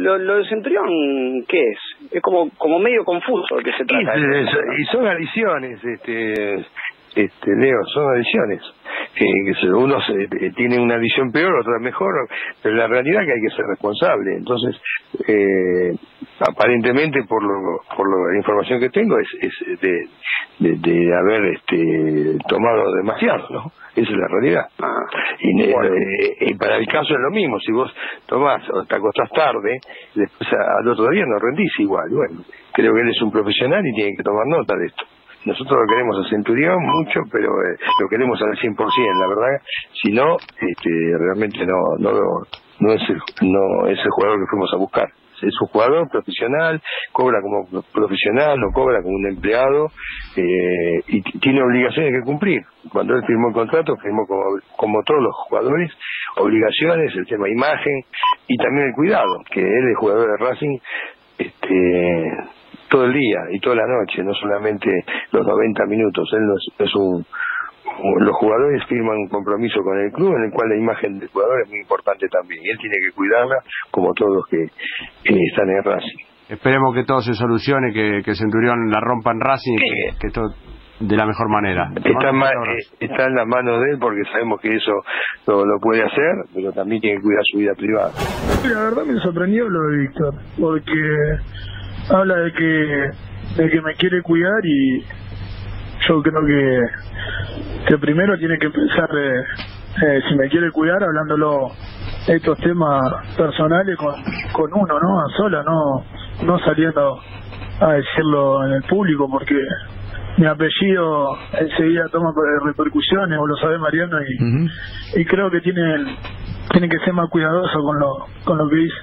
Lo, lo de Centurión, ¿qué es? Es como como medio confuso que se trata. Y, y son adiciones, este, este, Leo, son adiciones. Que, que uno se, eh, tiene una visión peor, otra mejor, pero la realidad es que hay que ser responsable. Entonces, eh, aparentemente, por, lo, por la información que tengo, es, es de, de, de, haber este, tomado demasiado, ¿no? Esa es la realidad. Ah, y, eh, y, para el caso es lo mismo, si vos tomás o te acostás tarde, después al otro día no rendís igual. Bueno, creo que él es un profesional y tiene que tomar nota de esto. Nosotros lo queremos a Centurión mucho, pero eh, lo queremos al 100%, la verdad. Si no, este, realmente no, no, no, es el, no es el jugador que fuimos a buscar. Es un jugador profesional, cobra como profesional, no cobra como un empleado eh, y tiene obligaciones que cumplir. Cuando él firmó el contrato, firmó como, como todos los jugadores, obligaciones, el tema imagen y también el cuidado, que él, el jugador de Racing, este, todo el día y toda la noche, no solamente los 90 minutos. Él no es, un los jugadores firman un compromiso con el club en el cual la imagen del jugador es muy importante también y él tiene que cuidarla como todos los que, están en Racing. Esperemos que todo se solucione, que, que Centurión la rompa en Racing y que, que, todo de la mejor manera. Está, eh, está en las manos de él porque sabemos que eso lo, lo, puede hacer, pero también tiene que cuidar su vida privada. La verdad me sorprendió lo de Víctor, porque habla de que de que me quiere cuidar y yo creo que que primero tiene que empezar eh, eh, si me quiere cuidar hablándolo estos temas personales con, con uno no a sola no no saliendo a decirlo en el público porque mi apellido enseguida toma repercusiones, o lo sabe Mariano, y, y creo que tiene, tiene que ser más cuidadoso con lo, con lo que dice.